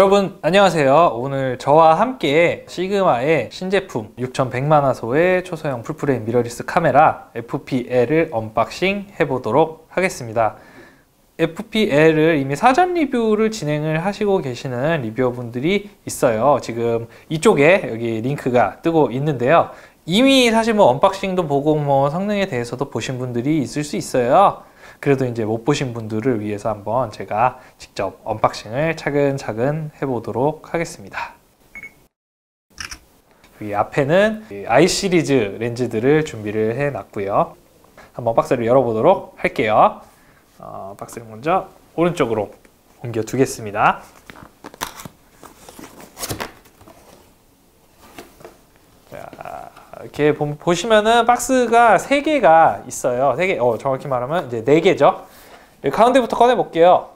여러분 안녕하세요. 오늘 저와 함께 시그마의 신제품 6100만화소의 초소형 full-frame mirrorless 카메라 fp L을 언박싱 해보도록 하겠습니다. FPL을 이미 사전 리뷰를 진행을 하시고 계시는 reviewer분들이 있어요. 지금 이쪽에 여기 링크가 뜨고 있는데요. 이미 사실 뭐 unboxing도 보고 뭐 성능에 대해서도 보신 분들이 있을 수 있어요. 그래도 이제 못 보신 분들을 위해서 한번 제가 직접 unboxing을 차근차근 해보도록 하겠습니다. 여기 앞에는 i 시리즈 렌즈들을 준비를 해놨고요. 한번 박스를 열어보도록 할게요. 어, 박스를 먼저 오른쪽으로 옮겨 두겠습니다. 이렇게 보, 시면은 박스가 3개가 있어요. 3개, 어, 정확히 말하면 이제 4개죠. 가운데부터 꺼내 볼게요.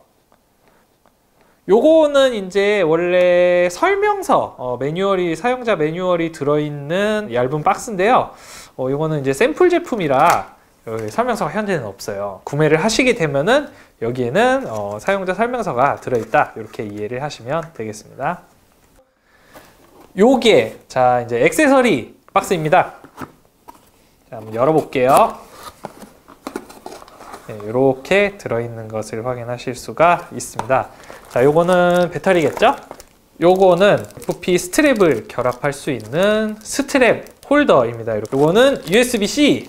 요거는 이제 원래 설명서, 어, 매뉴얼이, 사용자 매뉴얼이 들어있는 얇은 박스인데요. 어, 요거는 이제 샘플 제품이라 설명서가 현재는 없어요. 구매를 하시게 되면은 여기에는 어, 사용자 설명서가 들어있다. 이렇게 이해를 하시면 되겠습니다. 요게, 자, 이제 액세서리 박스입니다. 자, 한번 열어볼게요. 네, 이렇게 들어있는 것을 확인하실 수가 있습니다. 자, 요거는 배터리겠죠? 요거는 fp strap을 결합할 수 있는 strap holder입니다. 요거는 USB-C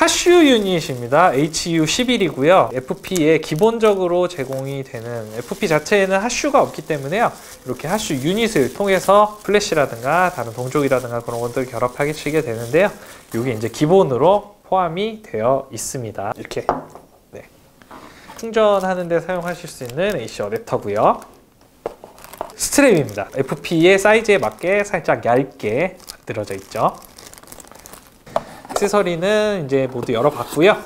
hot shoe 유닛입니다. HU11이고요. fp에 기본적으로 제공이 되는 FP 자체에는 하슈가 없기 때문에요. 이렇게 hot shoe 유닛을 통해서 플래시라든가 다른 동조기라든가 그런 것들 결합하시게 되는데요. 이게 이제 기본으로 포함이 되어 있습니다. 이렇게 네. 충전하는 데 사용하실 수 있는 AC 어댑터고요. 스트랩입니다. FP의 사이즈에 맞게 살짝 얇게 만들어져 있죠. 액세서리는 이제 모두 열어봤고요.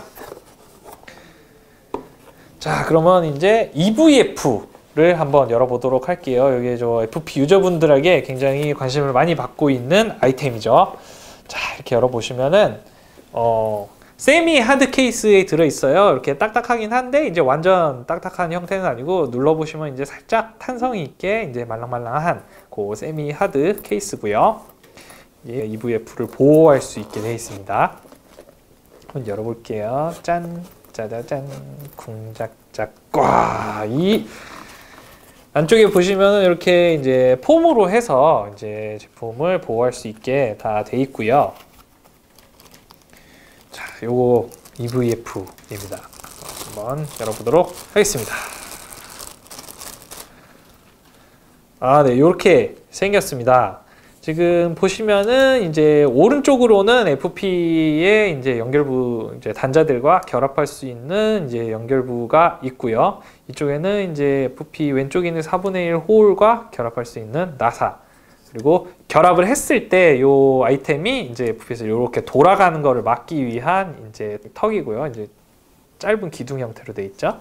자, 그러면 이제 EVF를 한번 열어보도록 할게요. 여기 저 FP 유저분들에게 굉장히 관심을 많이 받고 있는 아이템이죠. 자, 이렇게 열어보시면은 어, 세미 하드 케이스에 들어있어요. 이렇게 딱딱하긴 한데 이제 완전 딱딱한 형태는 아니고 눌러보시면 이제 살짝 탄성이 있게 이제 말랑말랑한 그 세미 하드 케이스고요. 예, EVF를 보호할 수 있게 되어 있습니다. 한번 열어볼게요. 짠, 짜자잔, 꽉! 이 안쪽에 보시면 이렇게 이제 폼으로 해서 이제 제품을 보호할 수 있게 다 돼 있고요. 자, 요거 EVF입니다. 한번 열어보도록 하겠습니다. 아, 네, 이렇게 생겼습니다. 지금 보시면은 이제 오른쪽으로는 FP의 이제 연결부 이제 단자들과 결합할 수 있는 이제 연결부가 있고요. 이쪽에는 이제 FP 왼쪽에 있는 4분의 1 홀과 결합할 수 있는 나사. 그리고 결합을 했을 때 이 아이템이 이제 fp에서 이렇게 돌아가는 것을 막기 위한 이제 턱이고요. 이제 짧은 기둥 형태로 돼 있죠.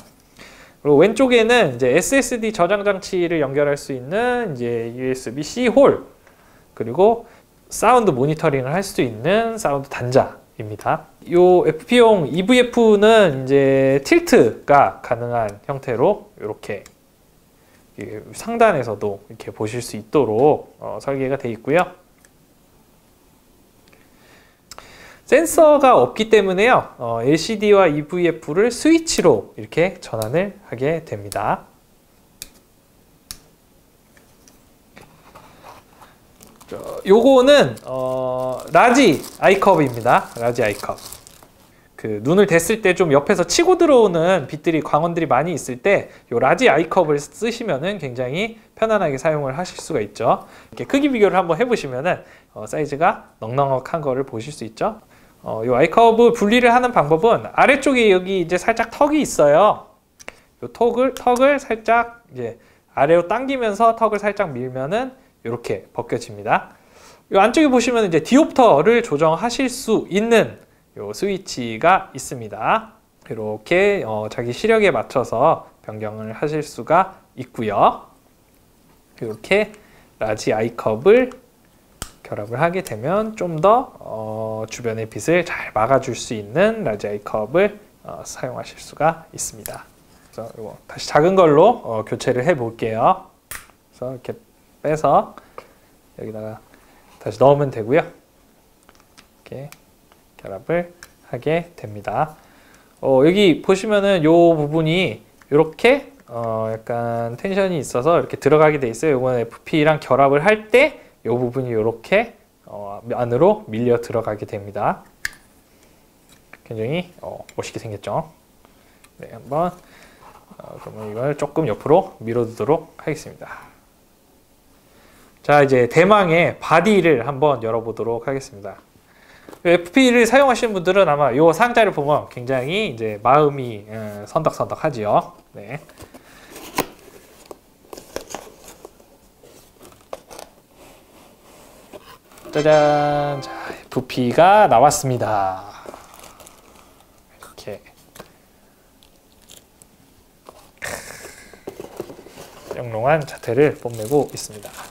그리고 왼쪽에는 이제 SSD 저장 장치를 연결할 수 있는 이제 USB-C hole 그리고 사운드 모니터링을 할 수 있는 사운드 단자입니다. 이 fp용 EVF는 이제 tilt가 가능한 형태로 이렇게 상단에서도 이렇게 보실 수 있도록 어, 설계가 되어 있고요. 센서가 없기 때문에요. 어, LCD와 EVF를 스위치로 이렇게 전환을 하게 됩니다. 요거는 어, large eyecup입니다. large eyecup. 그 눈을 댔을 때 좀 옆에서 치고 들어오는 빛들이 광원들이 많이 있을 때 요 large eyecup을 쓰시면은 굉장히 편안하게 사용을 하실 수가 있죠. 이렇게 크기 비교를 한번 해보시면은 어, 사이즈가 넉넉한 거를 보실 수 있죠. 어, 요 아이컵을 분리를 하는 방법은 아래쪽에 여기 이제 살짝 턱이 있어요. 요 턱을 턱을 살짝 이제 아래로 당기면서 턱을 살짝 밀면은 이렇게 벗겨집니다. 이 안쪽에 보시면 이제 디옵터를 조정하실 수 있는 요 스위치가 있습니다. 이렇게 어, 자기 시력에 맞춰서 변경을 하실 수가 있고요. 이렇게 large eye cup을 결합을 하게 되면 좀더 어, 주변의 빛을 잘 막아줄 수 있는 large eye cup을 어, 사용하실 수가 있습니다. 그래서 이거 다시 작은 걸로 어, 교체를 해 볼게요. 그래서 이렇게 빼서 여기다가 다시 넣으면 되고요. 이렇게 결합을 하게 됩니다. 어, 여기 보시면은 요 부분이 이렇게 어, 약간 텐션이 있어서 이렇게 들어가게 돼 있어요. 이거는 FP랑 결합을 할때이 부분이 이렇게 어, 안으로 밀려 들어가게 됩니다. 굉장히 어, 멋있게 생겼죠. 네, 한번 어, 그러면 이걸 조금 옆으로 밀어두도록 하겠습니다. 자, 이제 대망의 바디를 한번 열어보도록 하겠습니다. FP를 사용하시는 분들은 아마 이 상자를 보면 굉장히 이제 마음이 어, 선덕선덕하지요. 네. 짜잔, 자, FP가 나왔습니다. 이렇게 영롱한 자태를 뽐내고 있습니다.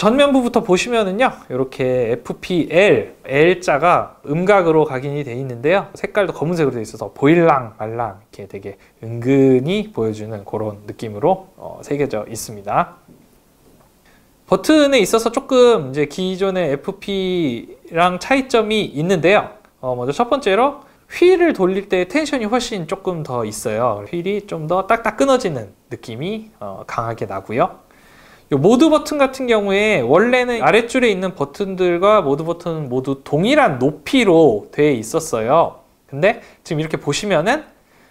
전면부부터 보시면은요 이렇게 FPL L자가 음각으로 각인이 되어 있는데요. 색깔도 검은색으로 되어 있어서 보일랑 말랑 이렇게 되게 은근히 보여주는 그런 느낌으로 어, 새겨져 있습니다. 버튼에 있어서 조금 이제 기존의 FP랑 차이점이 있는데요. 어, 먼저 첫 번째로 휠을 돌릴 때 tension이 훨씬 조금 더 있어요. 휠이 좀 더 딱딱 끊어지는 느낌이 어, 강하게 나고요 모드 버튼 같은 경우에 원래는 아랫줄에 있는 버튼들과 모드 버튼은 모두 동일한 높이로 되어 있었어요. 근데 지금 이렇게 보시면은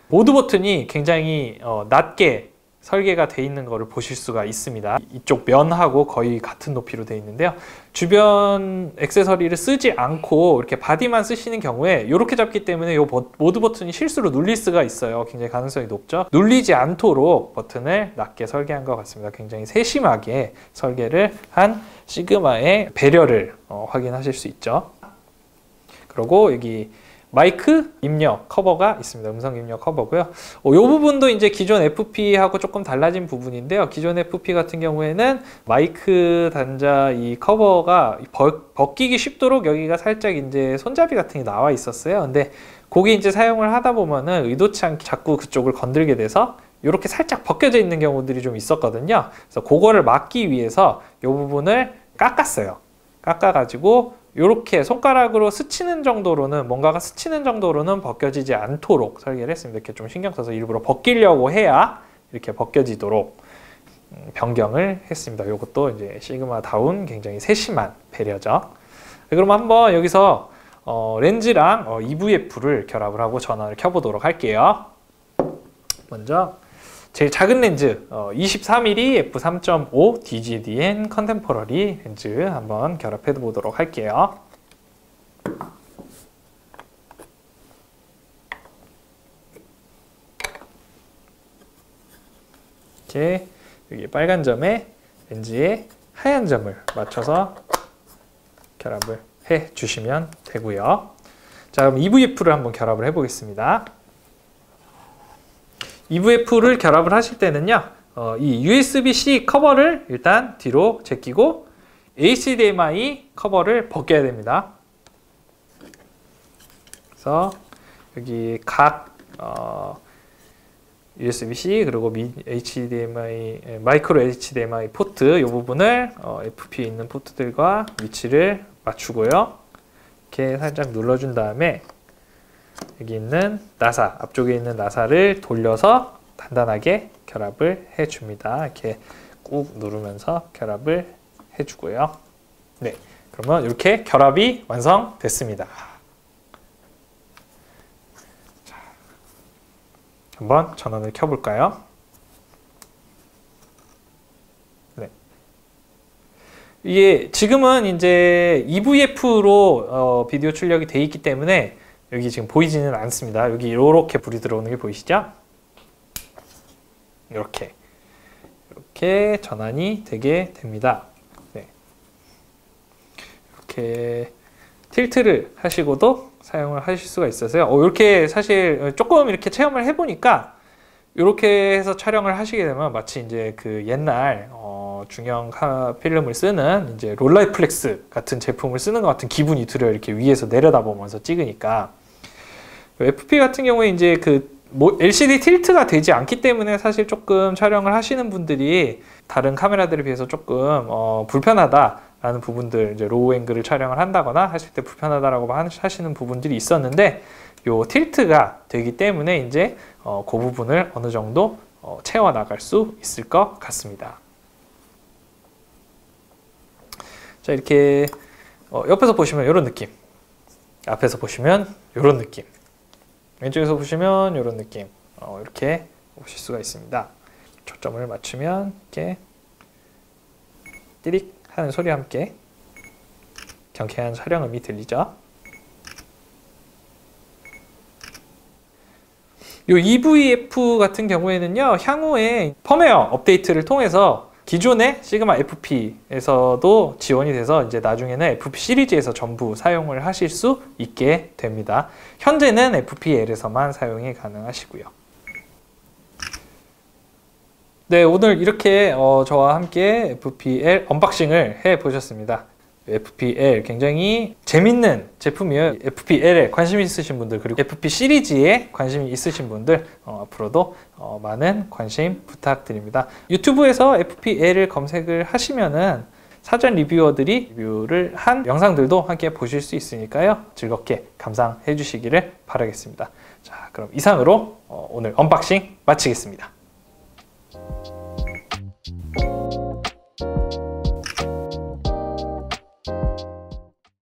모드 버튼이 굉장히 어, 낮게 설계가 돼 있는 것을 보실 수가 있습니다. 이쪽 면하고 거의 같은 높이로 되어 있는데요. 주변 액세서리를 쓰지 않고 이렇게 body만 쓰시는 경우에 이렇게 잡기 때문에 이 모드 버튼이 실수로 눌릴 수가 있어요. 굉장히 가능성이 높죠. 눌리지 않도록 버튼을 낮게 설계한 것 같습니다. 굉장히 세심하게 설계를 한 시그마의 배려를 어, 확인하실 수 있죠. 그리고 여기 마이크 입력 커버가 있습니다. 음성 입력 커버고요. 어, 이 부분도 이제 기존 FP하고 조금 달라진 부분인데요. 기존 FP 같은 경우에는 마이크 단자 이 커버가 벗, 벗기기 쉽도록 여기가 살짝 이제 손잡이 같은 게 나와 있었어요. 근데 거기 이제 사용을 하다 보면은 의도치 않게 자꾸 그쪽을 건들게 돼서 이렇게 살짝 벗겨져 있는 경우들이 좀 있었거든요. 그래서 그거를 막기 위해서 이 부분을 깎았어요. 깎아가지고 이렇게 손가락으로 스치는 정도로는 뭔가가 스치는 정도로는 벗겨지지 않도록 설계를 했습니다. 이렇게 좀 신경 써서 일부러 벗기려고 해야 이렇게 벗겨지도록 음, 변경을 했습니다. 이것도 이제 시그마 다운 굉장히 세심한 배려죠. 네, 그럼 한번 여기서 어, 렌즈랑 어, EVF를 결합을 하고 전원을 켜보도록 할게요. 먼저 제일 작은 렌즈 어, 23mm f3.5 DGDN 컨템포러리 렌즈 한번 결합해 보도록 할게요. 이렇게 여기 빨간 점에 렌즈에 하얀 점을 맞춰서 결합을 해 주시면 되고요. 자 그럼 EVF를 한번 결합을 해 보겠습니다. EVF를 결합을 하실 때는요. 어, 이 USB-C 커버를 일단 뒤로 제끼고 HDMI 커버를 벗겨야 됩니다. 그래서 여기 각 어, USB-C 그리고 HDMI 마이크로 HDMI 포트 이 부분을 어, FP에 있는 포트들과 위치를 맞추고요. 이렇게 살짝 눌러준 다음에 여기 있는 나사, 앞쪽에 있는 나사를 돌려서 단단하게 결합을 해줍니다. 이렇게 꾹 누르면서 결합을 해주고요. 네, 그러면 이렇게 결합이 완성됐습니다. 자, 한번 전원을 켜볼까요? 네. 이게 지금은 이제 EVF로 어, 비디오 출력이 돼 있기 때문에 여기 지금 보이지는 않습니다. 여기 이렇게 불이 들어오는 게 보이시죠? 이렇게 이렇게 전환이 되게 됩니다. 네. 이렇게 틸트를 하시고도 사용을 하실 수가 있어서요. 어, 이렇게 사실 조금 이렇게 체험을 해보니까 이렇게 해서 촬영을 하시게 되면 마치 이제 그 옛날 어, 중형 카- 필름을 쓰는 이제 롤라이플렉스 같은 제품을 쓰는 것 같은 기분이 들어요. 이렇게 위에서 내려다보면서 찍으니까 FP 같은 경우에 이제 그 뭐 LCD 틸트가 되지 않기 때문에 사실 조금 촬영을 하시는 분들이 다른 카메라들에 비해서 조금 어, 불편하다라는 부분들 이제 low angle을 촬영을 한다거나 하실 때 불편하다라고 하- 하시는 부분들이 있었는데 요 tilt가 되기 때문에 이제 어, 그 부분을 어느 정도 어, 채워 나갈 수 있을 것 같습니다. 자 이렇게 어, 옆에서 보시면 이런 느낌, 앞에서 보시면 이런 느낌, 왼쪽에서 보시면 이런 느낌 어, 이렇게 보실 수가 있습니다. 초점을 맞추면 이렇게 띠릭 하는 소리와 함께 경쾌한 촬영음이 들리죠. 요 EVF 같은 경우에는요 향후에 펌웨어 업데이트를 통해서 기존의 시그마 FP에서도 지원이 돼서 이제 나중에는 FP 시리즈에서 전부 사용을 하실 수 있게 됩니다. 현재는 FPL에서만 사용이 가능하시고요. 네, 오늘 이렇게 어, 저와 함께 FPL unboxing을 해 보셨습니다. FPL 굉장히 재밌는 제품이에요. FPL에 관심 있으신 분들 그리고 FP 시리즈에 관심이 있으신 분들 어, 앞으로도 어, 많은 관심 부탁드립니다. 유튜브에서 FPL을 검색을 하시면은 사전 reviewer들이 리뷰를 한 영상들도 함께 보실 수 있으니까요. 즐겁게 감상해 주시기를 바라겠습니다. 자, 그럼 이상으로 어, 오늘 언박싱 마치겠습니다.